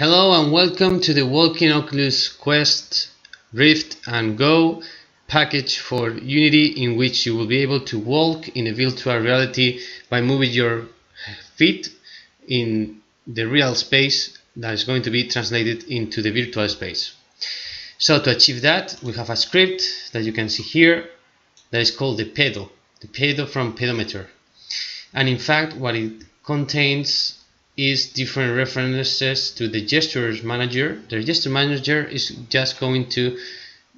Hello and welcome to the Walking Oculus Quest Rift and Go package for Unity in which you will be able to walk in a virtual reality by moving your feet in the real space that is going to be translated into the virtual space. So to achieve that we have a script that you can see here that is called the pedal, the pedal from pedometer and in fact what it contains is different references to the gestures manager. The gesture manager is just going to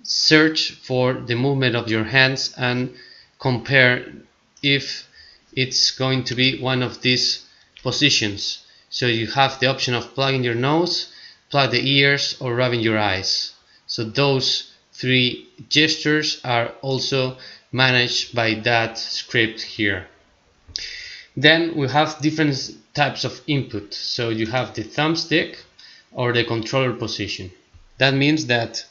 search for the movement of your hands and compare if it's going to be one of these positions. So you have the option of plugging your nose, plug the ears or rubbing your eyes. So those three gestures are also managed by that script here. Then we have different types of input. So you have the thumbstick or the controller position. That means that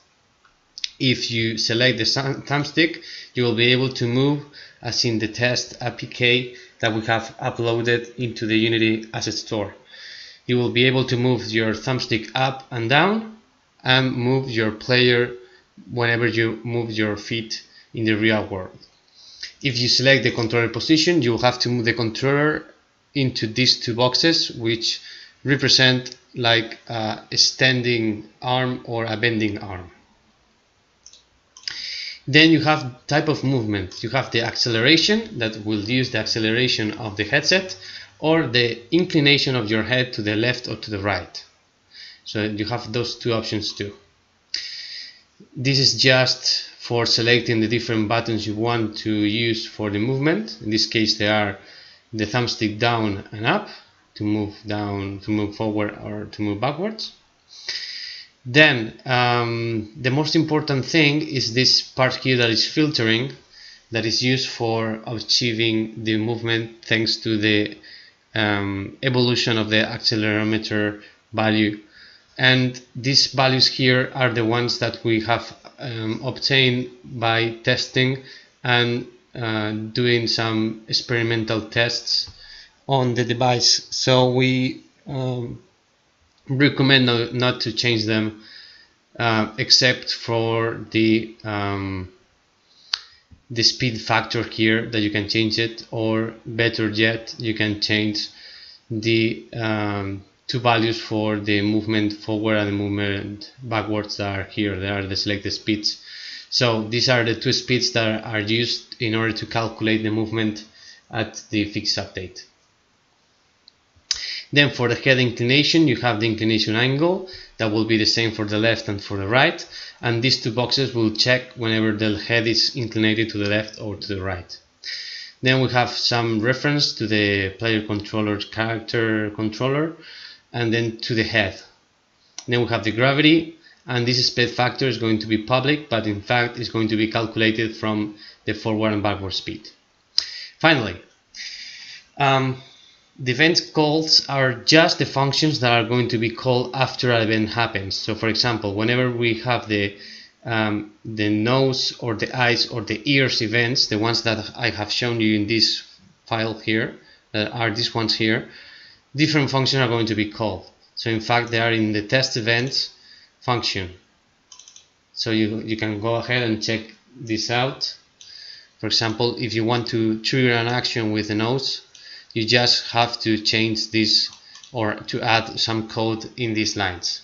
if you select the thumbstick, you will be able to move as in the test APK that we have uploaded into the Unity Asset Store. You will be able to move your thumbstick up and down and move your player whenever you move your feet in the real world. If you select the controller position, you have to move the controller into these two boxes, which represent like a standing arm or a bending arm. Then you have type of movement. You have the acceleration that will use the acceleration of the headset or the inclination of your head to the left or to the right. So you have those two options too. This is just for selecting the different buttons you want to use for the movement. In this case they are the thumbstick down and up to move down, to move forward or to move backwards. Then um, the most important thing is this part here that is filtering that is used for achieving the movement thanks to the um, evolution of the accelerometer value and these values here are the ones that we have um, obtained by testing and uh, doing some experimental tests on the device. So we um, recommend no, not to change them uh, except for the um, the speed factor here that you can change it or better yet you can change the um, two values for the movement forward and the movement backwards are here. They are the selected speeds. So these are the two speeds that are used in order to calculate the movement at the fixed update. Then for the head inclination, you have the inclination angle that will be the same for the left and for the right. And these two boxes will check whenever the head is inclined to the left or to the right. Then we have some reference to the player controller character controller and then to the head. Then we have the gravity and this speed factor is going to be public but in fact is going to be calculated from the forward and backward speed. Finally, um, the event calls are just the functions that are going to be called after an event happens. So for example, whenever we have the um, the nose or the eyes or the ears events, the ones that I have shown you in this file here, uh, are these ones here, different functions are going to be called. So in fact, they are in the test events function. So you, you can go ahead and check this out. For example, if you want to trigger an action with a nose, you just have to change this or to add some code in these lines.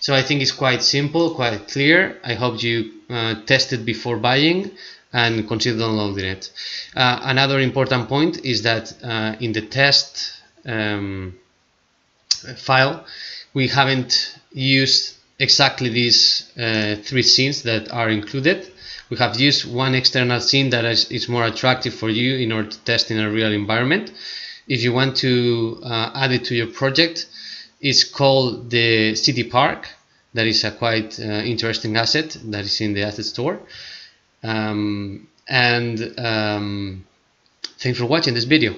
So I think it's quite simple, quite clear. I hope you uh, tested before buying and consider downloading it. Uh, another important point is that uh, in the test um, file. We haven't used exactly these uh, three scenes that are included. We have used one external scene that is, is, more attractive for you in order to test in a real environment. If you want to uh, add it to your project it's called the city park. That is a quite uh, interesting asset that is in the asset store. Um, and um, thanks for watching this video